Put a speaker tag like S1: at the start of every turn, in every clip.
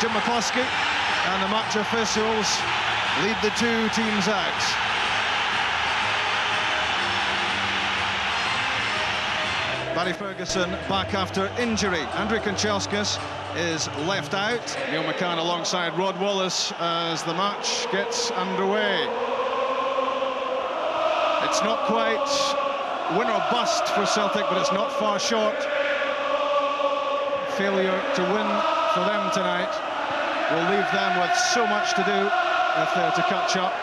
S1: Jim McCluskey and the match officials lead the two teams out. Barry Ferguson back after injury. Andrew Kanchelskis is left out. Neil McCann alongside Rod Wallace as the match gets underway. It's not quite win or bust for Celtic, but it's not far short. Failure to win for them tonight will leave them with so much to do if they're to catch up.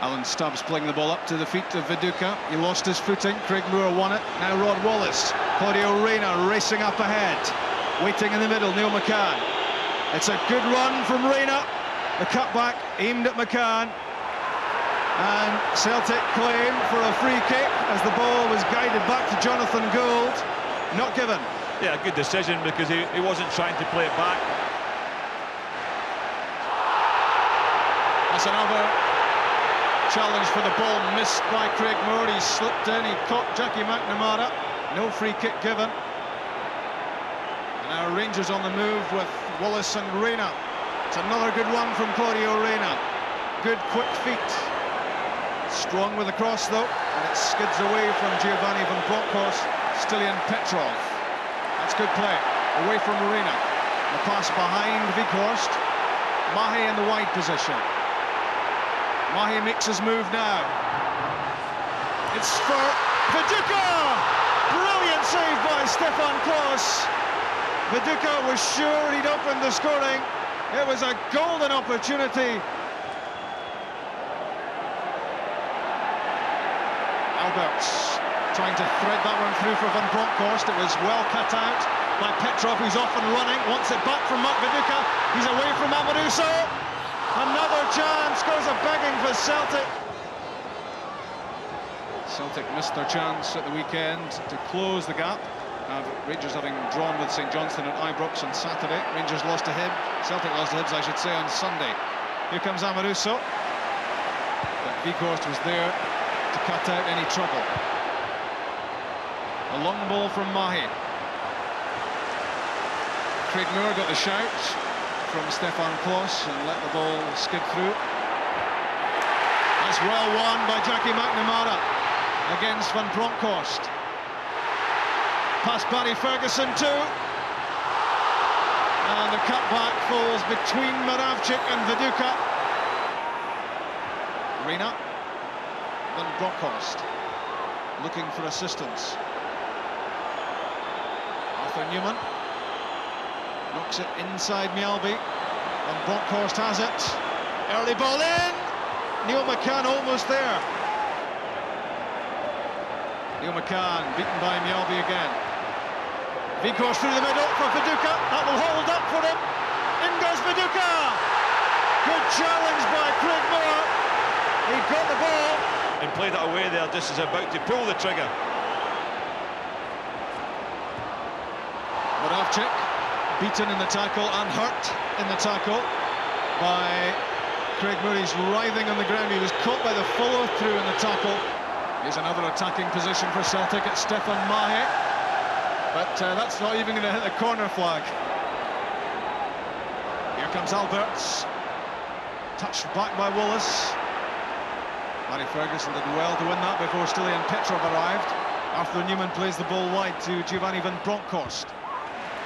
S1: Alan Stubbs playing the ball up to the feet of Viduka. He lost his footing. Craig Moore won it. Now Rod Wallace. Claudio Reyna racing up ahead. Waiting in the middle, Neil McCann. It's a good run from Reyna. The cutback aimed at McCann. And Celtic claim for a free kick as the ball was guided back to Jonathan Gould. Not given.
S2: Yeah, good decision because he, he wasn't trying to play it back.
S1: That's another challenge for the ball missed by Craig Moore. He slipped in, he caught Jackie McNamara. No free kick given. And now Rangers on the move with Wallace and Reyna. It's another good one from Claudio Reyna. Good quick feet. Strong with the cross though, and it skids away from Giovanni Van Bronckhorst, Stilian Petrov. That's good play, away from Reyna. The pass behind Wieghorst. Mahe in the wide position. Mahe makes his move now. It's for Viduka! Brilliant save by Stefan Klos. Viduka was sure he'd opened the scoring. It was a golden opportunity. Albertz trying to thread that one through for Van Bronckhorst. It was well cut out by Petrov, who's off and running. Wants it back from Mark Viduka. He's away from Amoruso. Another chance, goes a begging for Celtic. Celtic missed their chance at the weekend to close the gap. Uh, Rangers having drawn with St Johnstone at Ibrox on Saturday. Rangers lost to Hib. Celtic lost to Hibs, I should say, on Sunday. Here comes Amoruso. But Wieghorst was there to cut out any trouble. A long ball from Mahe. Craig Moore got the shout from Stefan Klos and let the ball skid through. That's well won by Jackie McNamara against Van Bronckhorst. Past Barry Ferguson too. And the cutback falls between Moravcik and Viduka. Reyna. Van Bronckhorst looking for assistance. Arthur Numan knocks it inside Mjällby. And Bronckhorst has it. Early ball in. Neil McCann almost there. Neil McCann beaten by Mjällby again. Wieghorst through the middle for Viduka. That will hold up for him. In goes Viduka. Good challenge by Craig Moore. He got the ball.
S2: And played it away there just as about to pull the trigger.
S1: Moravcik beaten in the tackle and hurt in the tackle by Craig Murray's writhing on the ground. He was caught by the follow-through in the tackle. Here's another attacking position for Celtic. It's Stefan Mahe. But uh, that's not even going to hit the corner flag. Here comes Albertz. Touched back by Wallace. Barry Ferguson did well to win that before Stilian Petrov arrived. Arthur Numan plays the ball wide to Giovanni Van Bronckhorst.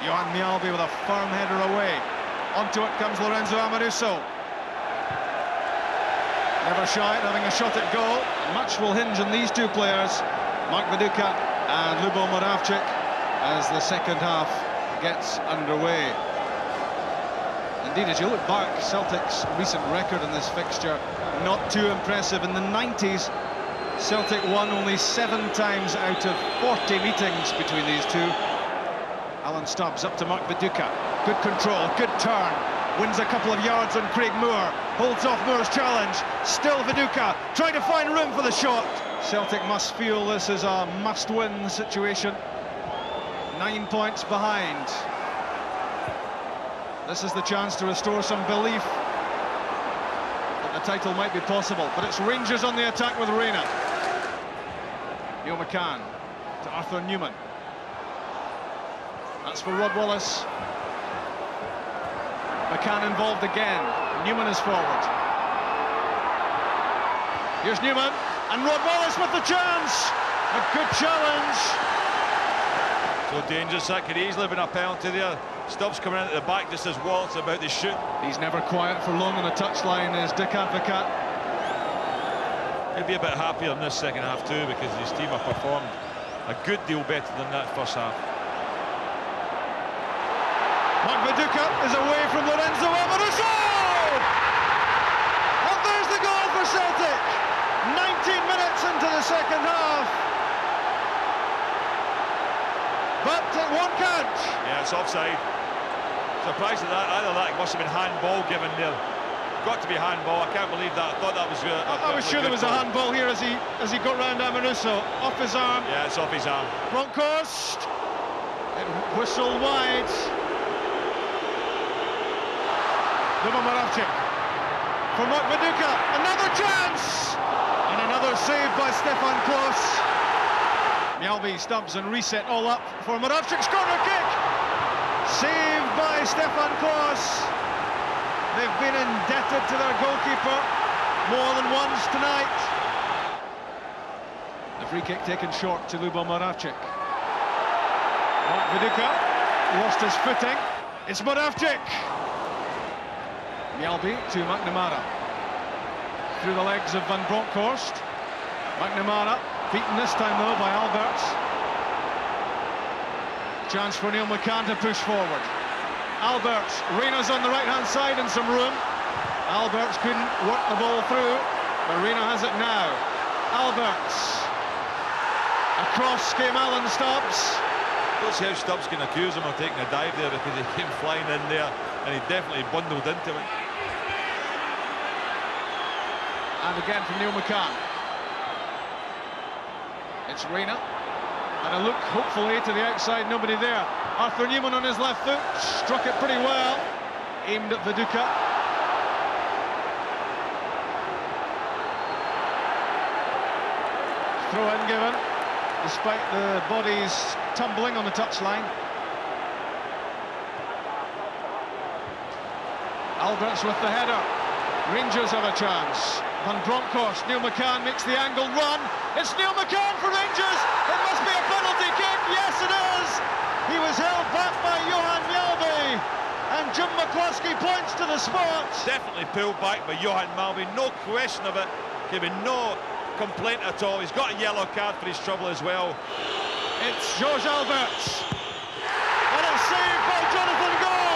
S1: Johan Mjällby with a firm header away. Onto it comes Lorenzo Amoruso. Never shy at having a shot at goal. Much will hinge on these two players, Mark Viduka and Lubo Moravcik, as the second half gets underway. Indeed, as you look back, Celtic's recent record in this fixture, not too impressive. In the 90s, Celtic won only seven times out of 40 meetings between these two. Alan Stubbs up to Mark Viduka. Good control, good turn. Wins a couple of yards on Craig Moore. Holds off Moore's challenge. Still Viduka trying to find room for the shot. Celtic must feel this is a must-win situation. Nine points behind. This is the chance to restore some belief that the title might be possible. But it's Rangers on the attack with Reyna. Neil McCann to Arthur Numan. That's for Rod Wallace. McCann involved again. Numan is forward. Here's Numan. and Rod Wallace with the chance. A good challenge.
S2: So dangerous, that could easily have been a penalty there. Stubbs coming in at the back just as Wallace about to shoot.
S1: He's never quiet for long on the touchline, is Dick Advocaat.
S2: He'll be a bit happier in this second half too because his team have performed a good deal better than that first half.
S1: Mark Viduka is away from Lorenzo Amoruso! And there's the goal for Celtic! 19 minutes into the second half. But it won't catch.
S2: Yeah, it's offside. Surprised at that. Either that must have been handball given there. Got to be handball. I can't believe that. I thought that was. Uh,
S1: I, I was sure there was a handball here as he as he got round Amoruso off his arm.
S2: Yeah, it's off his arm.
S1: Bronckhorst. It whistled wide. Lubo Moravcik for Mark Viduka. Another chance! And another save by Stefan Klos. Mjällby Stubbs and Riseth all up for Moravcik's corner kick. Saved by Stefan Klos. They've been indebted to their goalkeeper more than once tonight. The free kick taken short to Lubo Moravcik. Mark Viduka lost his footing. It's Moravcik. Mjällby to McNamara. Through the legs of Van Bronckhorst. McNamara beaten this time though by Albertz. Chance for Neil McCann to push forward. Albertz, Reyna's on the right-hand side in some room. Albertz couldn't work the ball through, but Reyna has it now. Albertz. Across came Alan Stubbs.
S2: Don't see how Stubbs can accuse him of taking a dive there because he came flying in there and he definitely bundled into it.
S1: And again from Neil McCann. It's Reyna. And a look, hopefully, to the outside, nobody there. Arthur Numan on his left foot, struck it pretty well. Aimed at Viduka. Throw in given, despite the bodies tumbling on the touchline. Albertz with the header. Rangers have a chance. Van Bronckhorst, Neil McCann makes the angle run. It's Neil McCann for Rangers. It must be a penalty kick. Yes, it is. He was held back by Johan Mjällby. And Jim McCluskey points to the spot.
S2: Definitely pulled back by Johan Mjällby. No question of it. Giving no complaint at all. He's got a yellow card for his trouble as well.
S1: It's Jorg Albertz. And it's saved by Jonathan Gould.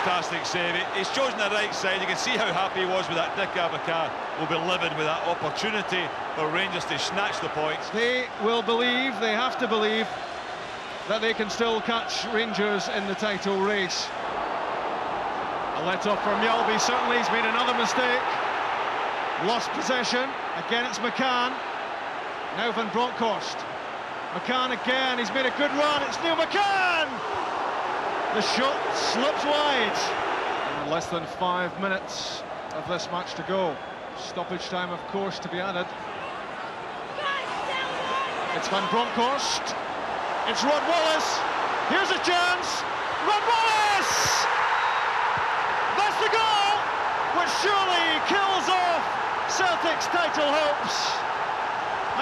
S2: Fantastic save. He's chosen the right side. You can see how happy he was with that. Dick Advocaat will be livid with that opportunity for Rangers to snatch the points.
S1: They will believe, they have to believe, that they can still catch Rangers in the title race. A let off from Mjällby, certainly he's made another mistake. Lost possession. Again, it's McCann. Now Van Bronckhorst. McCann again. He's made a good run. It's Neil McCann. The shot slips wide. And less than five minutes of this match to go. Stoppage time, of course, to be added. It's Van Bronckhorst. It's Rod Wallace. Here's a chance. Rod Wallace! That's the goal, which surely kills off Celtic's title hopes.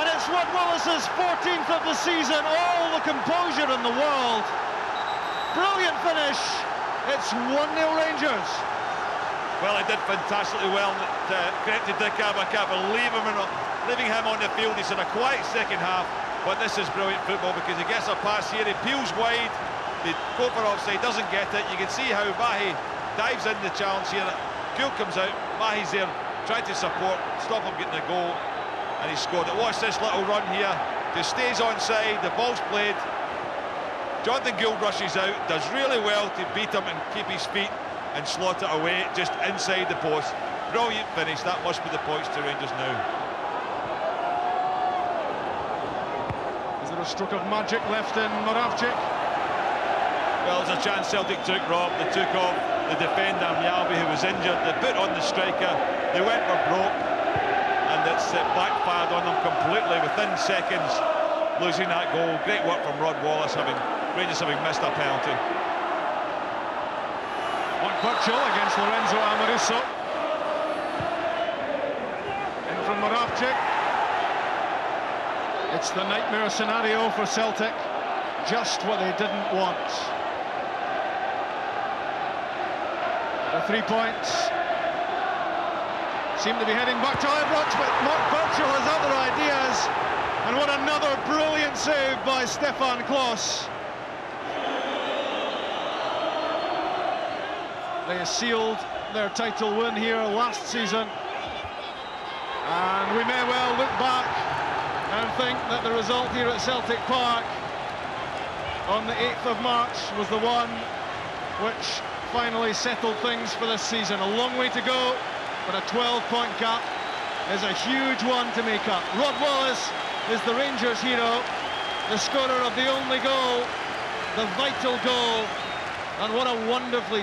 S1: And it's Rod Wallace's 14th of the season, all the composure in the world. Brilliant finish. It's 1-0 Rangers.
S2: Well, he did fantastically well. Uh, credit to Dick Advocaat for leaving him, leaving him on the field. He's in a quiet second half, but this is brilliant football because he gets a pass here, he peels wide, the go for offside, doesn't get it. You can see how Mahe dives in the challenge here. Gould comes out, Mahe's there, trying to support, stop him getting the goal, and he scored it. Watch this little run here. Just stays onside, the ball's played. Jonathan Gould rushes out, does really well to beat him and keep his feet and slot it away just inside the post. Brilliant finish. That must be the points to Rangers now.
S1: Is there a stroke of magic left in Moravcik?
S2: Well, there's a chance Celtic took Rob. They took off the defender Mjällby who was injured. They put on the striker. They went for broke, and it's it backfired on them completely within seconds. Losing that goal. Great work from Rod Wallace, having Rangers having missed a penalty.
S1: Mark Burchill against Lorenzo Amoruso. In from Moravcik. It's the nightmare scenario for Celtic. Just what they didn't want. The three points seem to be heading back to Ibrox, but Mark Burchill has other ideas. And what another brilliant save by Stefan Klos. They sealed their title win here last season. And we may well look back and think that the result here at Celtic Park on the 8th of March was the one which finally settled things for this season. A long way to go, but a 12-point gap is a huge one to make up. Rod Wallace is the Rangers hero, the scorer of the only goal, the vital goal, and what a wonderfully